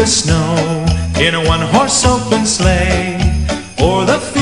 the snow in a one horse open sleigh, or the